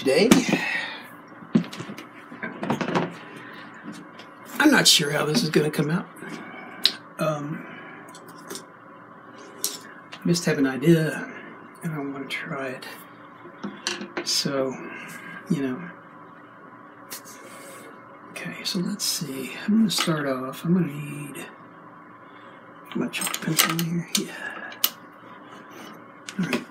Today. I'm not sure how this is going to come out. Um, I just have an idea and I want to try it. So, you know. Okay, so let's see. I'm going to start off. I'm going to need chalk pencil here. Yeah. All right.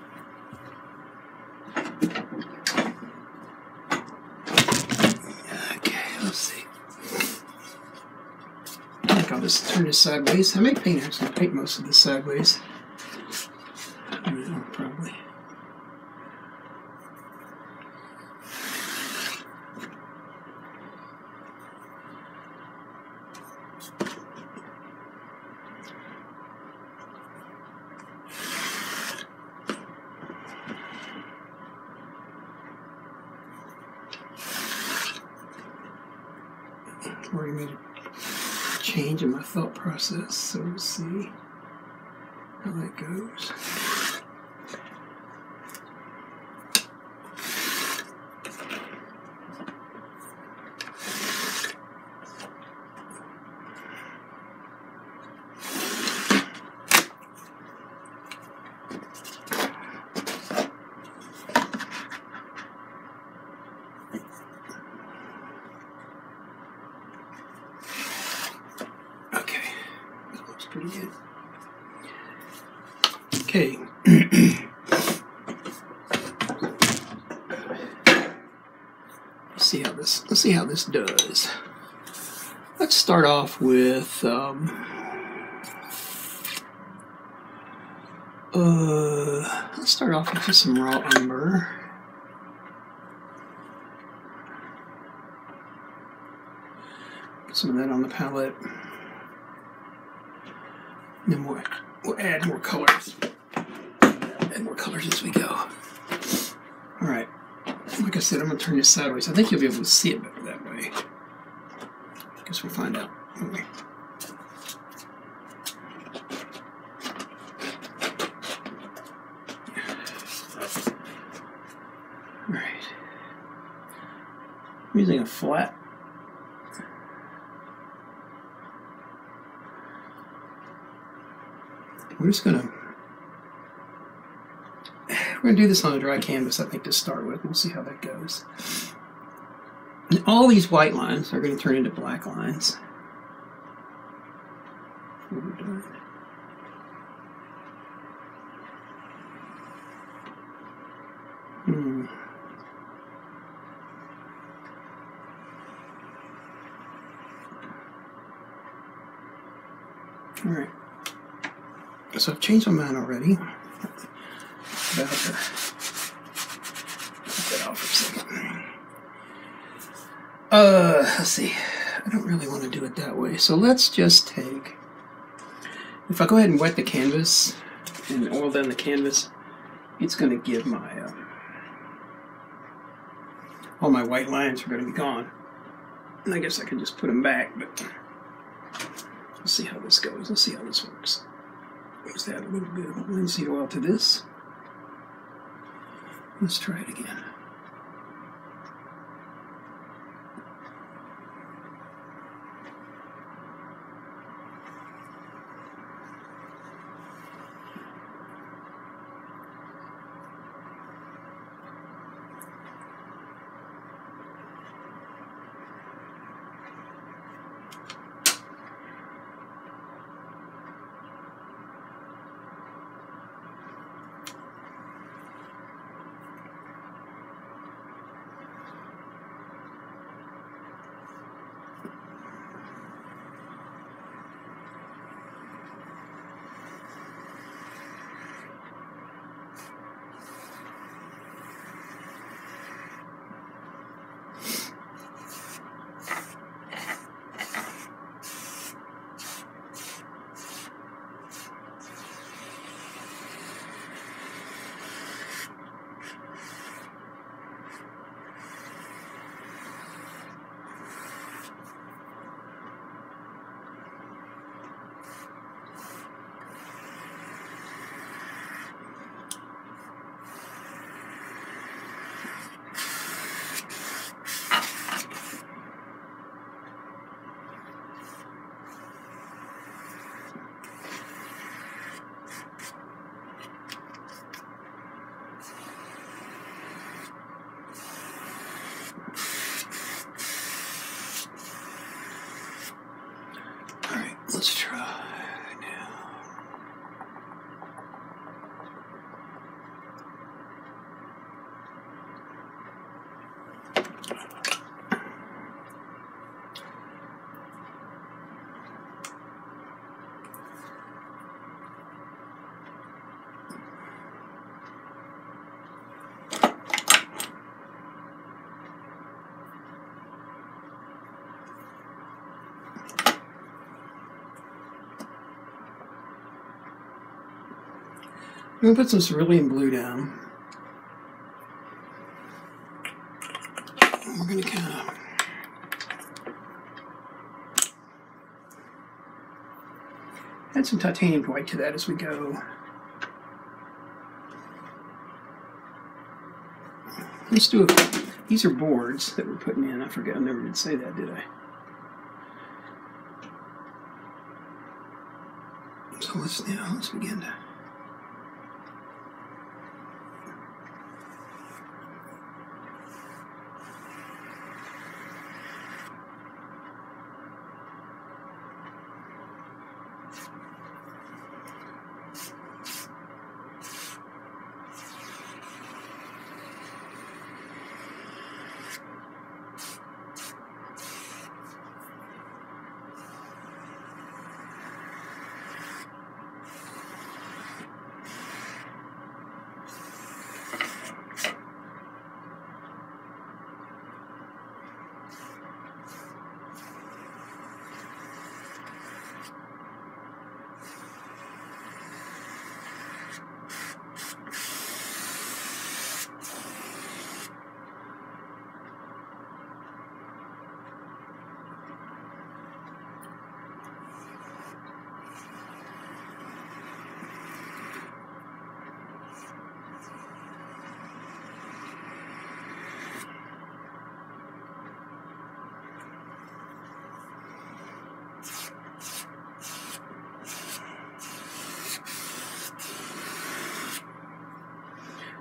Okay, let's see. I think Just sideways. I may paint actually paint most of this sideways. Yeah, oh, probably. already made a change in my thought process, so we'll see how that goes. Okay, that looks pretty good. Okay. let's see how this. Let's see how this does. Let's start off with. Um, uh, let's start off with some raw umber. Put some of that on the palette. And then we'll, we'll add more colors. Add more colors as we go. All right. Like I said, I'm to turn this sideways. I think you'll be able to see it better. We'll find out. won't we? All right. I'm using a flat We're just gonna we're gonna do this on a dry canvas, I think, to start with. We'll see how that goes. And all these white lines are gonna turn into black lines. Hmm. All right. So I've changed my mind already. About to put that off for a second. Uh, let's see. I don't really want to do it that way. So let's just take. If I go ahead and wet the canvas and oil down the canvas, it's going to give my uh, all my white lines are going to be gone. And I guess I can just put them back, but let's see how this goes. Let's see how this works. Let's add a little bit of linseed oil to this. Let's try it again. Let's try now. I'm gonna put some cerulean blue down. We're gonna kind of add some titanium white to that as we go. Let's do a. These are boards that we're putting in. I forget. I never did say that, did I? So let's now let's begin to.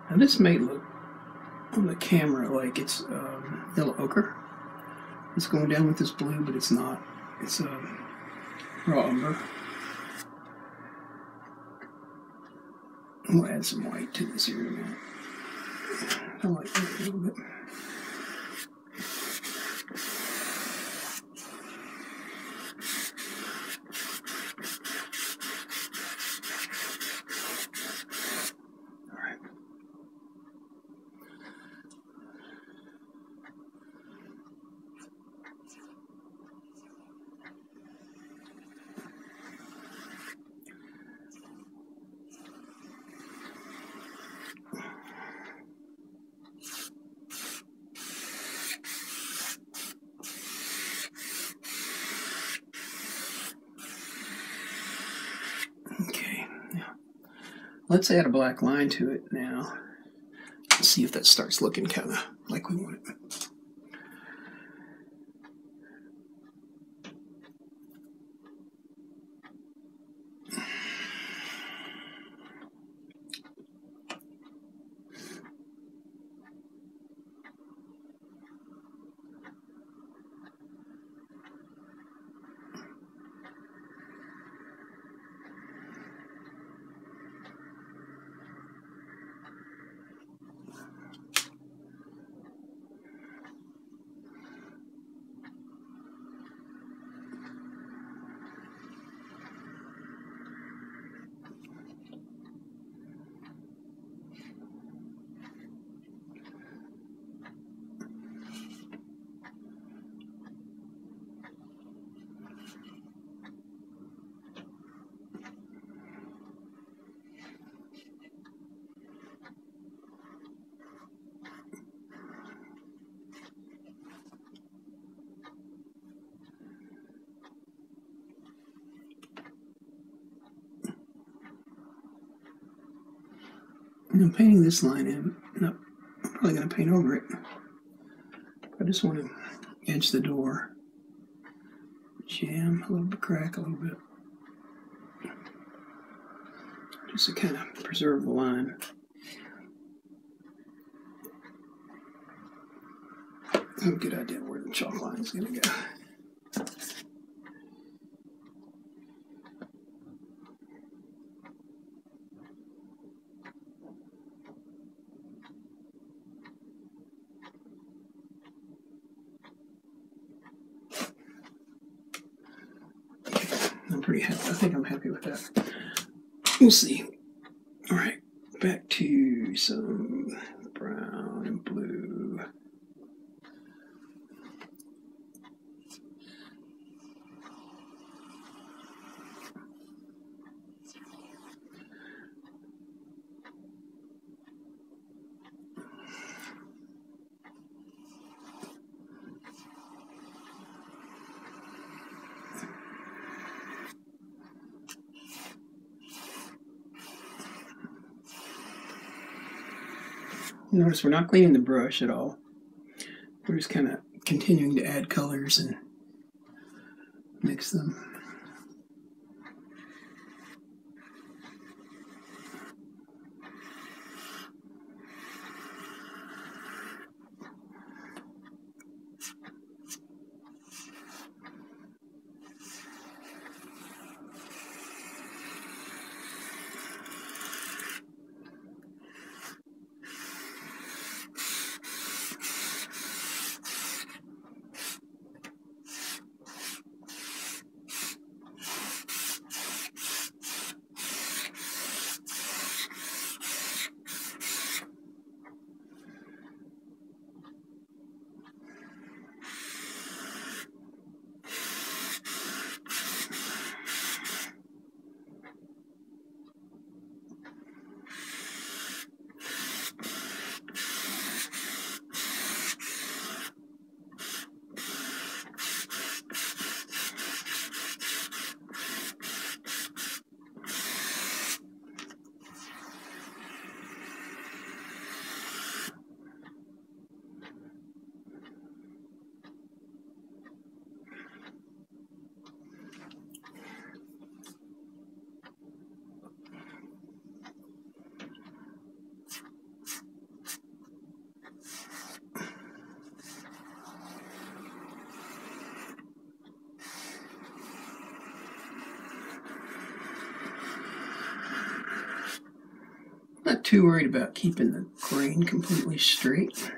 Now this may look on the camera like it's um, yellow ochre. It's going down with this blue, but it's not. It's um, raw umber. We'll add some white to this here in a minute. I like that a little bit. Let's add a black line to it now. Let's see if that starts looking kind of like we want it. I'm painting this line in. No, I'm probably going to paint over it. I just want to edge the door. Jamb a little bit, crack a little bit. Just to kind of preserve the line. I have a good idea where the chalk line is going to go. pretty happy. I think I'm happy with that. We'll see. All right, back to some brown and blue. Notice we're not cleaning the brush at all. We're just kind of continuing to add colors and mix them. Not too worried about keeping the grain completely straight.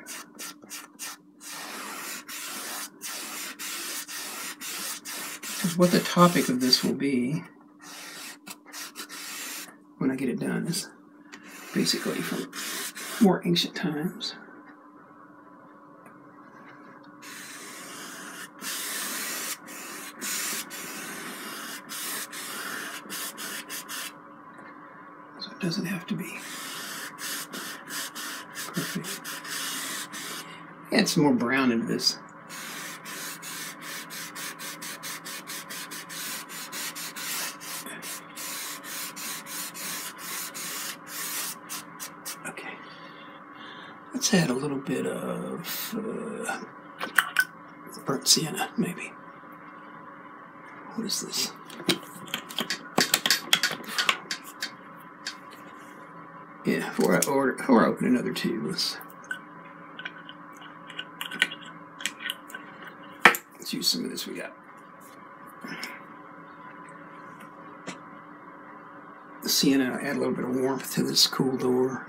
Because what the topic of this will be when I get it done is basically from more ancient times. So it doesn't have to be perfect. Add some more brown into this. Okay. Let's add a little bit of uh, burnt sienna, maybe. What is this? Yeah, before I order, before I open another tube, let's let's use some of this we got. The sienna, add a little bit of warmth to this cool door.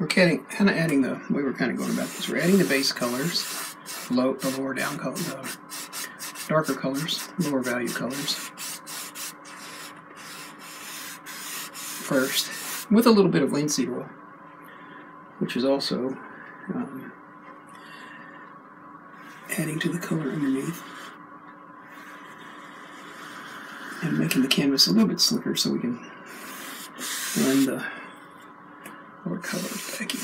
We're kind of adding the we're kind of going about this. We're adding the base colors, low, the lower down color, the darker colors, lower value colors first, with a little bit of linseed oil, which is also um, adding to the color underneath and making the canvas a little bit slicker so we can blend the more colors back in.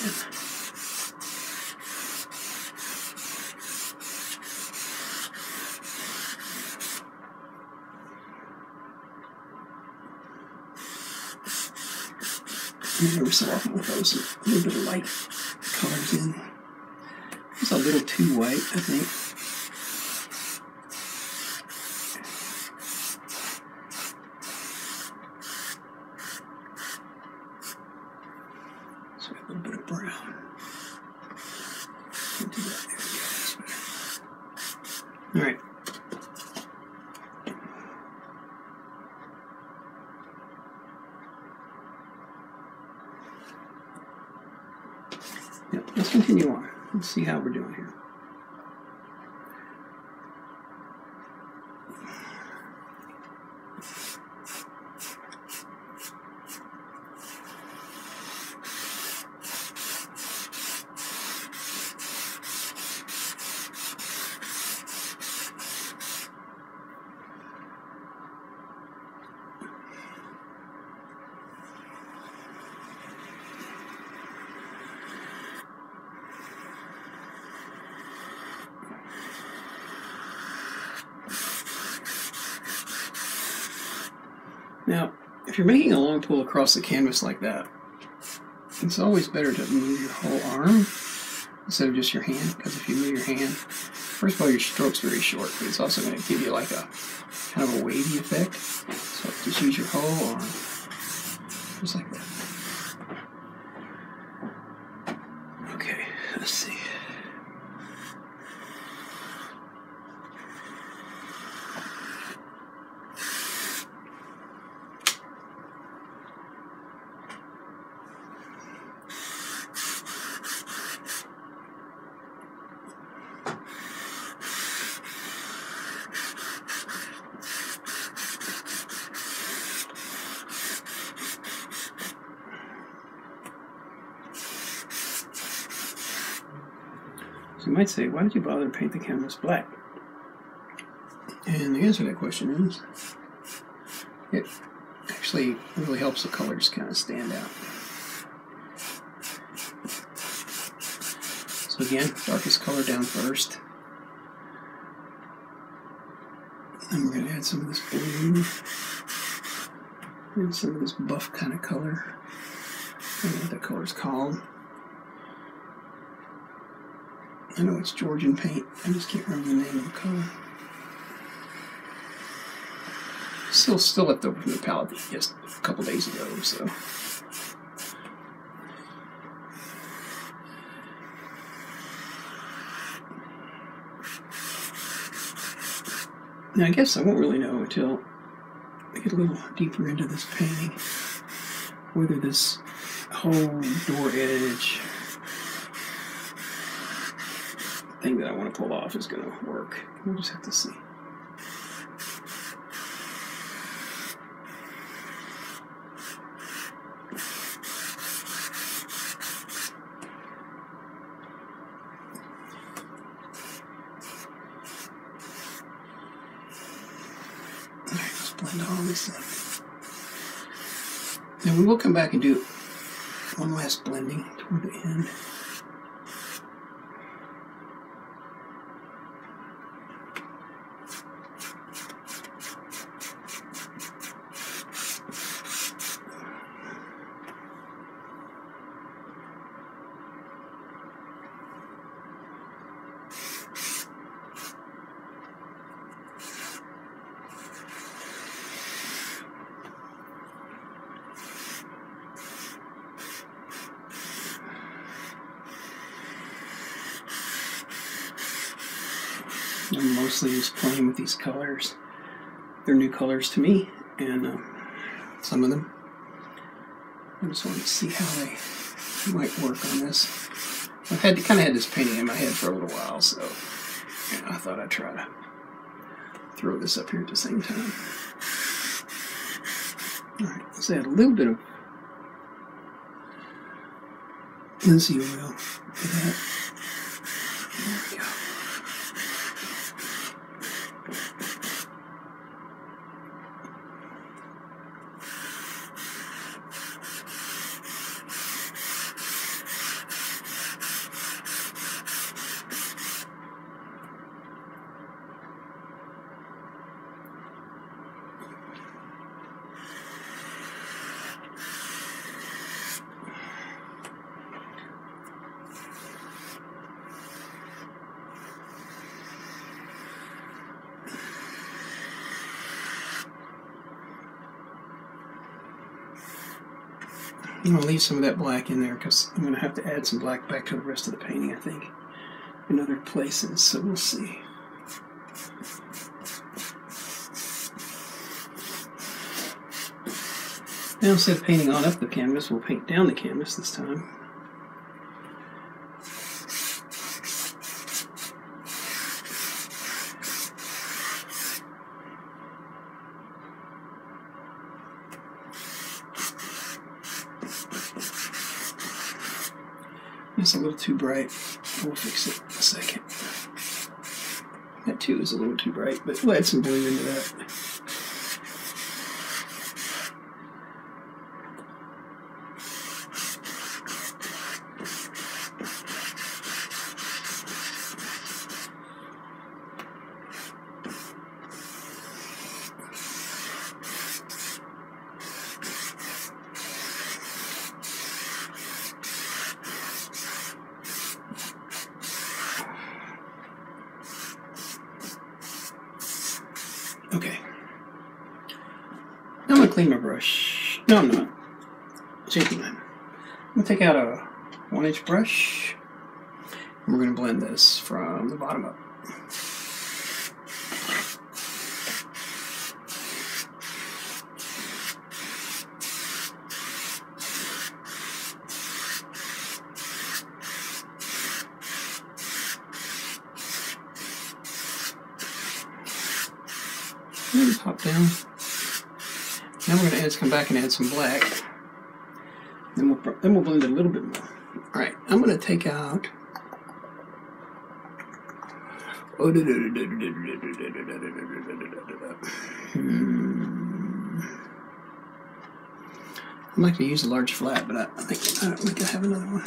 And every so often we'll a little bit of light colors in. It's a little too white, I think. So a little bit of brown. Into that. There we go. That's better. All right. Yeah, let's continue on. Let's see how we're doing here. Now, if you're making a long pull across the canvas like that, it's always better to move your whole arm instead of just your hand, because if you move your hand, first of all, your stroke's very short, but it's also going to give you like a kind of a wavy effect. So just use your whole arm, just like that. Okay, let's see. So you might say, why did you bother to paint the canvas black? And the answer to that question is, it actually really helps the colors kind of stand out. So again, darkest color down first. Then we're going to add some of this blue and some of this buff kind of color. What that color's called. I know it's Georgian paint. I just can't remember the name of the color. Still, still left over from the palette just a couple days ago, so. Now, I guess I won't really know until I get a little deeper into this painting whether this whole door edge thing that I want to pull off is going to work. We'll just have to see. And we will come back and do one last blending toward the end. I'm mostly just playing with these colors. They're new colors to me, and uh, some of them I just wanted to see how they might work on this. I've had kind of had this painting in my head for a little while, so I thought I'd try to throw this up here at the same time. All right, let's add a little bit of linseed oil to that. Going to leave some of that black in there because I'm going to have to add some black back to the rest of the painting, I think, in other places. So we'll see. Now instead of painting on up the canvas, we'll paint down the canvas this time. It's a little too bright. We'll fix it in a second. That too is a little too bright, but we'll add some blue into that. Okay. Now I'm gonna clean my brush. No, I'm not. Shaking that. I'm gonna take out a one inch brush and we're gonna blend this from the bottom up. Pop down. Now we're going to add come back and add some black. Then we'll then we'll blend it a little bit more. All right, I'm going to take out. Hmm. I'd like to use a large flat, but I, I think I don't think I have another one.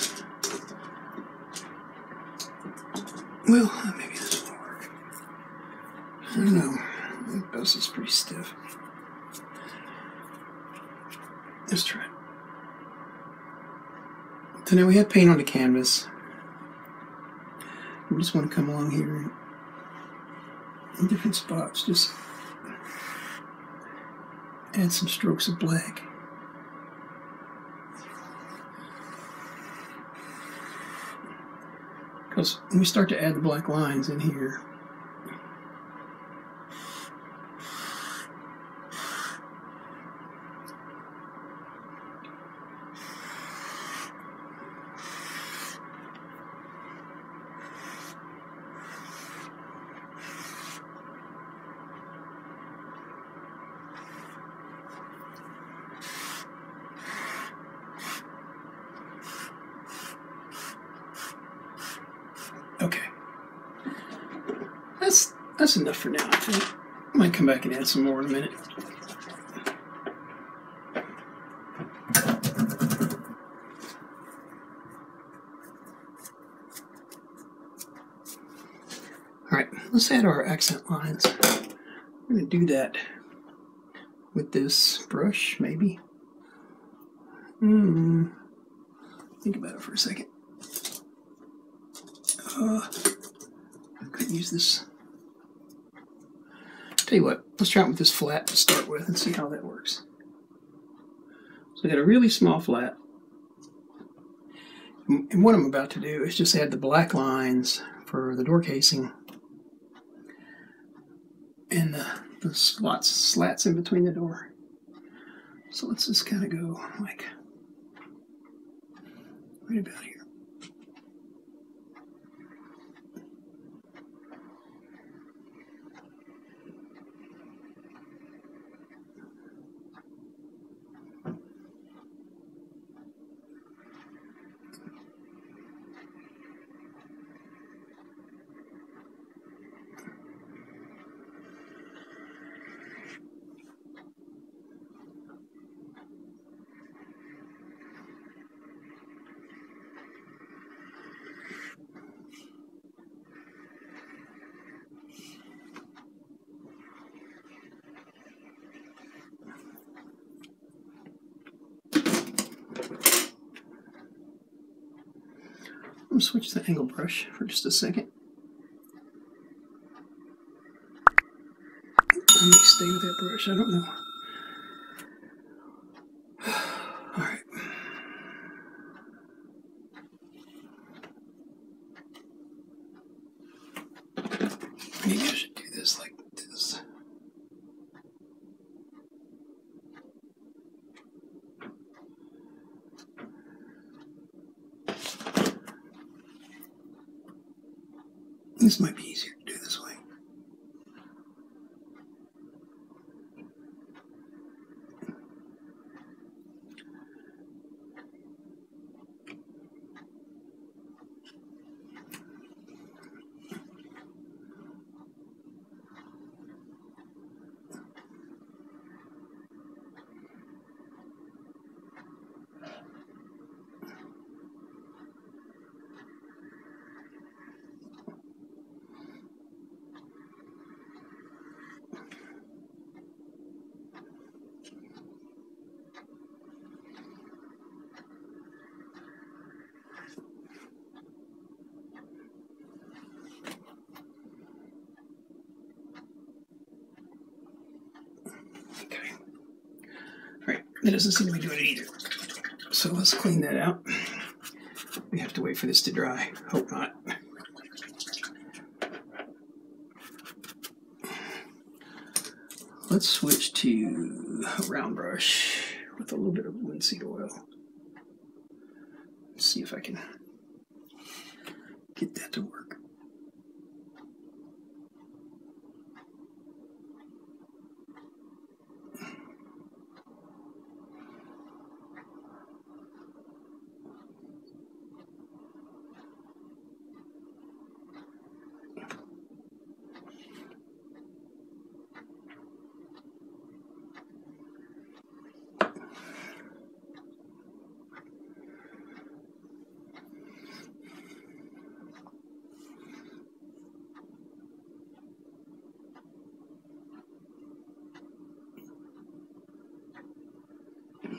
Well, maybe this will work. I don't know. This is pretty stiff. Let's try it. So now we have paint on the canvas. We just want to come along here in different spots, just add some strokes of black. Because when we start to add the black lines in here, Okay. That's enough for now, I think. I might come back and add some more in a minute. Alright, let's add our accent lines. I'm going to do that with this brush, maybe. Hmm. Think about it for a second. Uh, I could use this. Tell you what, let's try it with this flat to start with and see how that works. So I got a really small flat. And what I'm about to do is just add the black lines for the door casing and the, the slots, slats in between the door. So let's just kind of go like right about here. Switch to angle brush for just a second. I may stay with that brush, I don't know. Alright. Maybe I should do this like this. This might be easier to do this way. Okay. Alright, that doesn't seem to be doing it either. So let's clean that out. We have to wait for this to dry. Hope not. Let's switch to a round brush with a little bit of linseed oil. See if I can get that to work.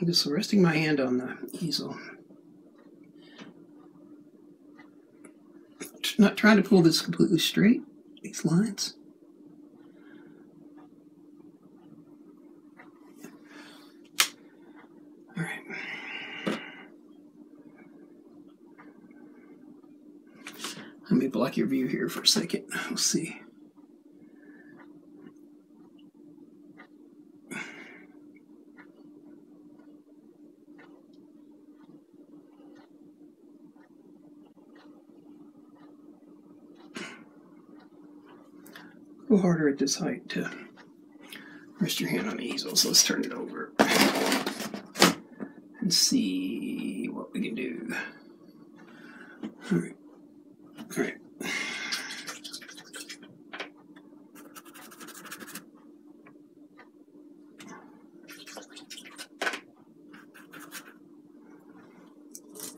I'm just resting my hand on the easel. Not trying to pull this completely straight, these lines. All right. Let me block your view here for a second. We'll see. Harder at this height to rest your hand on the easel. So let's turn it over and see what we can do. All right. All right.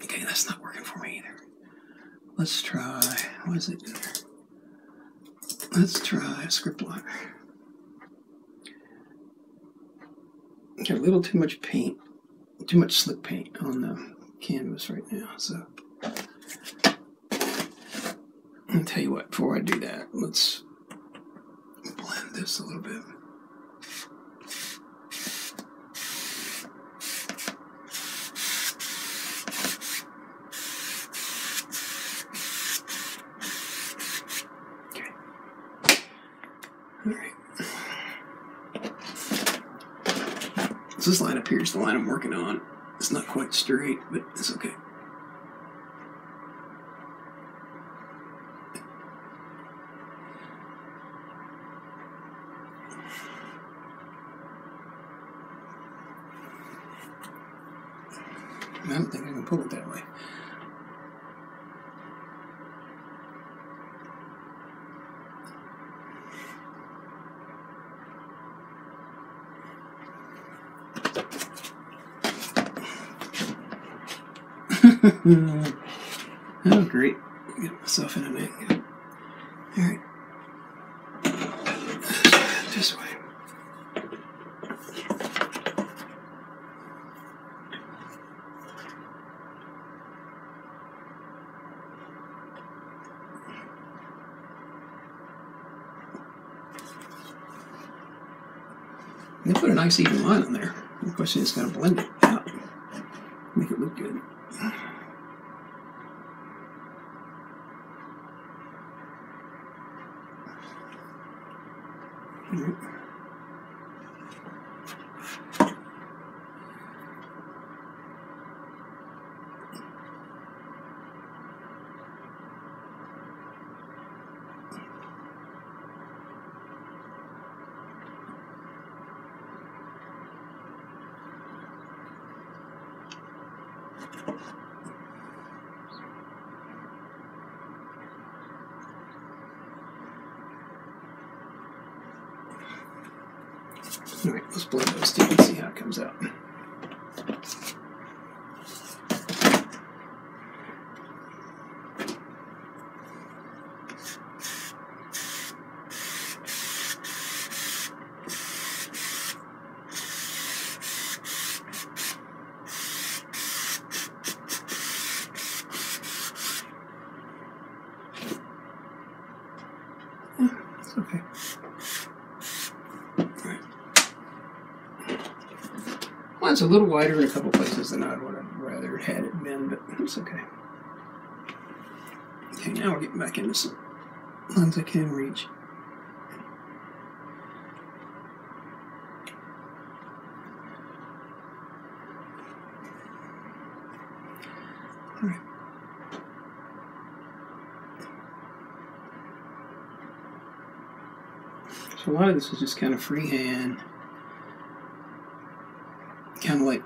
Okay, that's not working for me either. Let's try. What is it? Let's try a script liner. Got a little too much paint, too much slick paint on the canvas right now. So I'll tell you what. Before I do that, let's blend this a little bit. Here's the line I'm working on. It's not quite straight, but it's okay. I don't think I can pull it that way. Oh, great. Get myself in a net. All right. This way. They put a nice even line on there. The question is going to blend it out, make it look good. All right, let's blend those two and see how it comes out. A little wider in a couple places than I'd would have rather had it been, but it's okay. Okay, now we're getting back into some lines I can reach. All right. So a lot of this is just kind of freehand, kind of like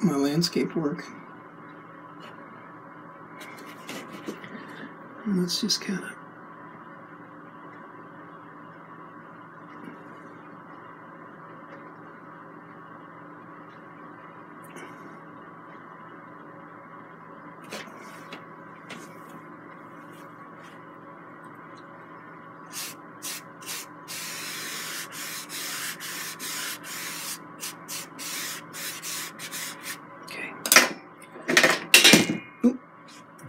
my landscape work. And let's just kind of Okay. Oop.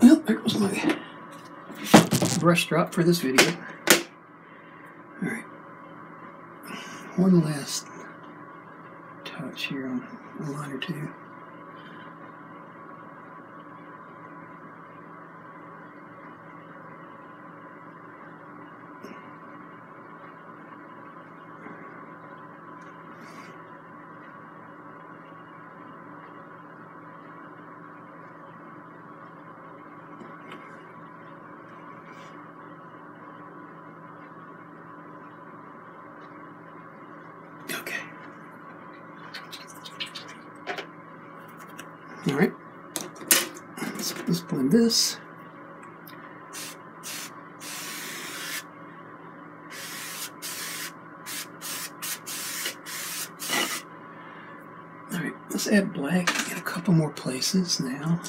Well, there goes my brush drop for this video. Alright. One last touch here on a line or two. Okay. All right. Let's, let's blend this. All right, let's add black in a couple more places now.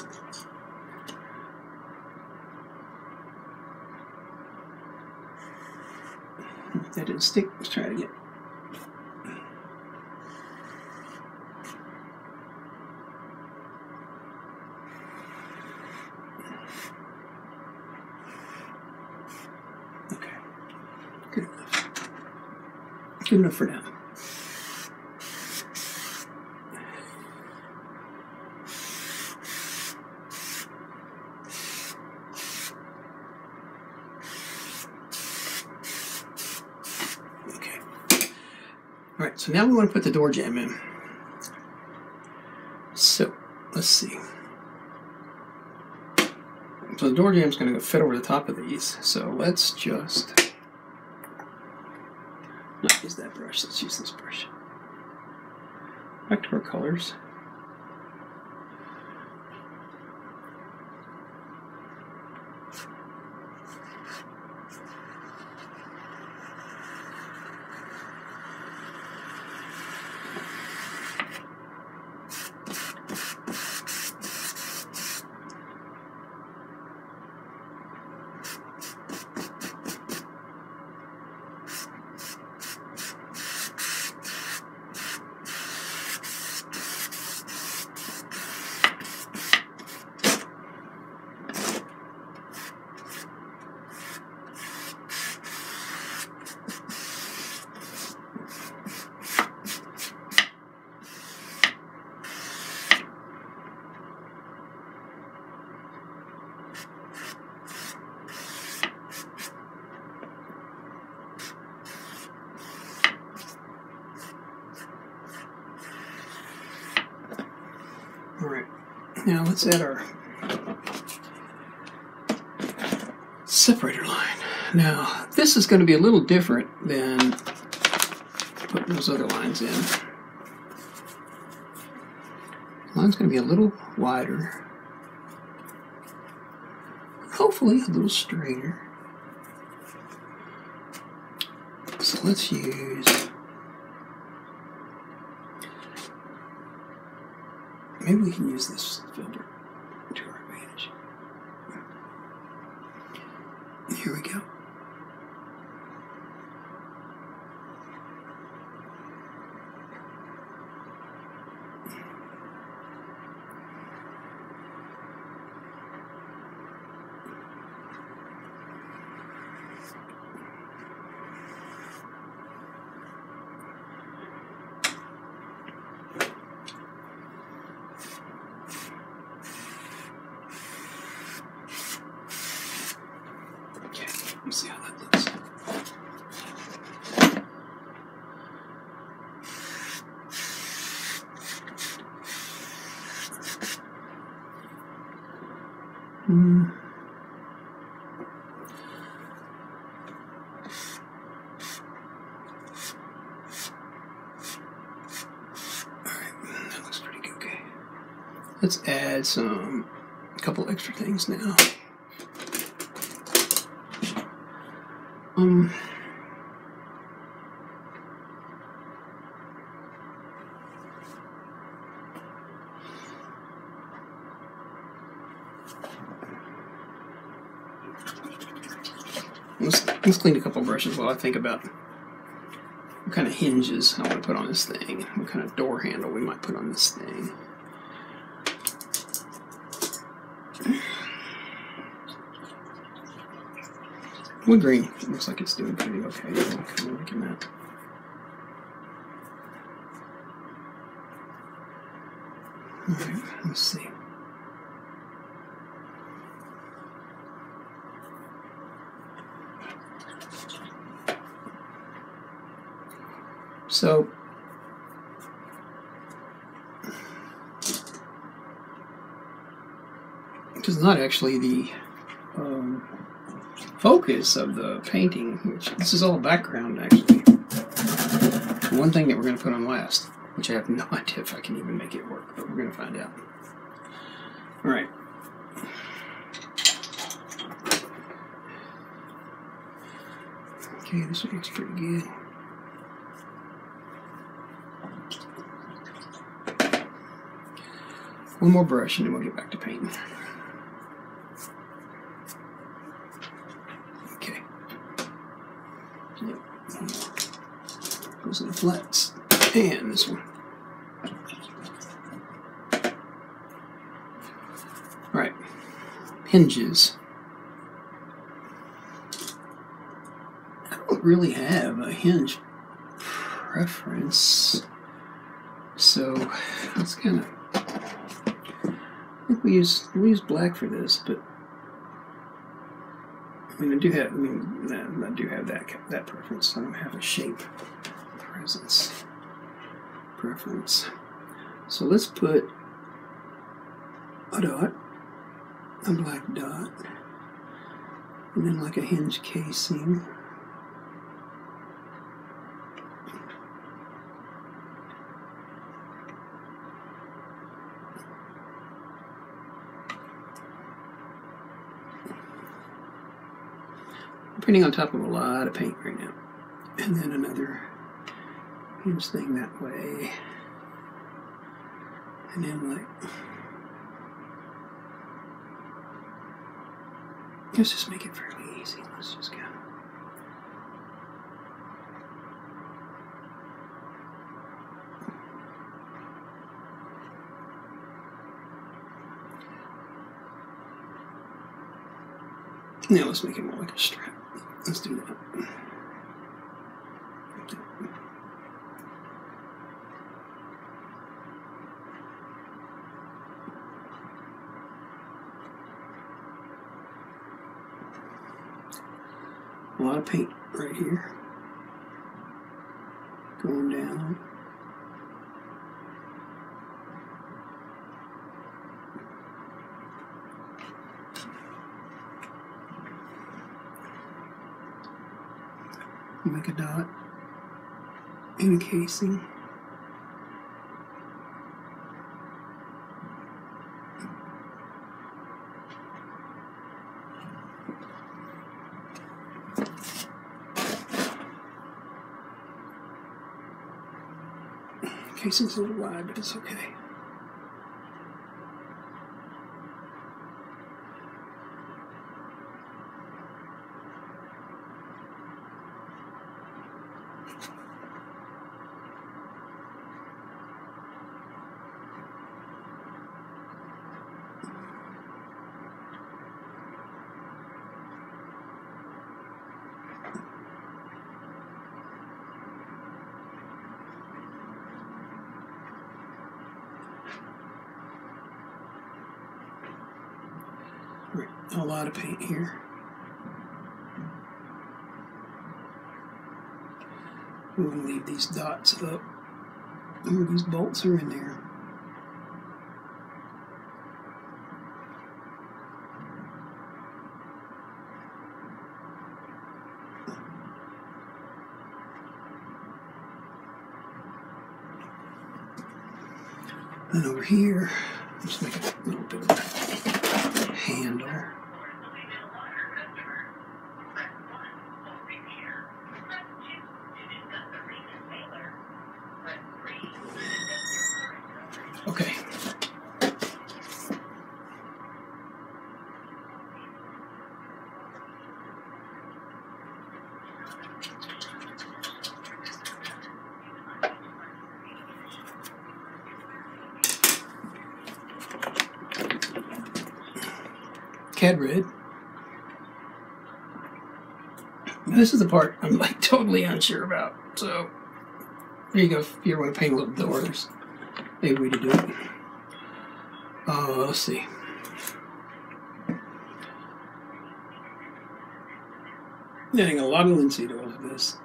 That didn't stick. Let's try it again. Good enough for now. Okay. All right, so now we want to put the door jamb in. So, let's see. So the door jamb is going to fit over the top of these. So let's just not use that brush. Let's now let's add our separator line. Now, this is going to be a little different than putting those other lines in. Line's going to be a little wider, hopefully a little straighter. So let's use Maybe we can use this filter to our advantage. Here we go. Okay, let me see how that looks. Hmm. Alright, that looks pretty good. Okay. Let's add some a couple extra things now. Um. Let's, clean a couple brushes while I think about what kind of hinges I want to put on this thing, what kind of door handle we might put on this thing. Wood green looks like it's doing pretty okay. Kind of looking at. Alright, let's see. So which is not actually the um, focus of the painting, which this is all background actually. One thing that we're going to put on last, which I have no idea if I can even make it work, but we're going to find out. All right. Okay, this looks pretty good. One more brush and then we'll get back to painting. Okay. Yep. Goes in the flats. And this one. Alright. Hinges. I don't really have a hinge preference. So let's kind of I think we use we use black for this, but I mean I do have I mean I do have that that preference. I don't have a shape presence preference. So let's put a dot, a black dot, and then like a hinge casing. I'm on top of a lot of paint right now. And then another hinge thing that way. And then like let's just make it fairly easy. Let's just go. Now let's make it more like a strap. Let's do that. A lot of paint right here. Going down. A dot in a casing. Casing's a little wide, but it's okay. A lot of paint here. We're going to leave these dots up. Remember, these bolts are in there. And over here, let's make a little bit of a handle. Okay. Cad red. This is the part I'm like totally unsure about. So there you go. If you ever want to paint a little doors, a way to do it. Uh, let's see. Adding a lot of linseed oil to this.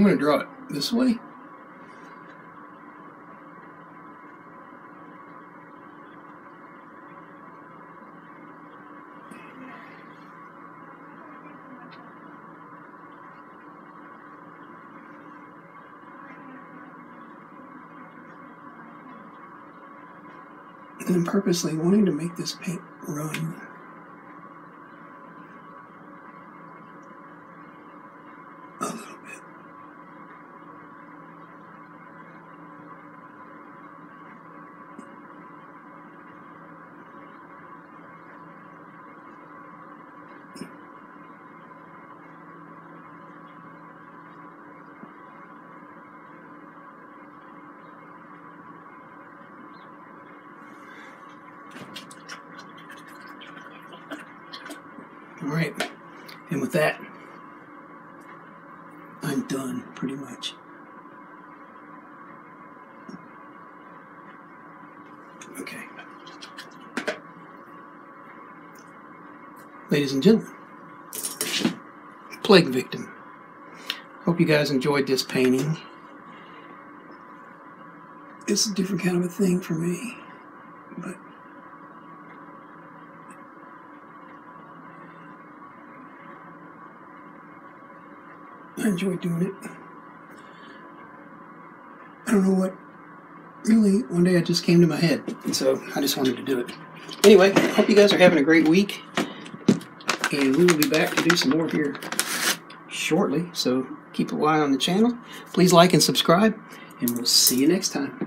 I'm going to draw it this way. And purposely wanting to make this paint run. All right, and with that, I'm done pretty much. Okay. Ladies and gentlemen, plague victim. Hope you guys enjoyed this painting. it's a different kind of a thing for me. Enjoy doing it. I don't know what really one day it just came to my head. And so I just wanted to do it. Anyway, hope you guys are having a great week. And we will be back to do some more here shortly. So keep an eye on the channel. Please like and subscribe. And we'll see you next time.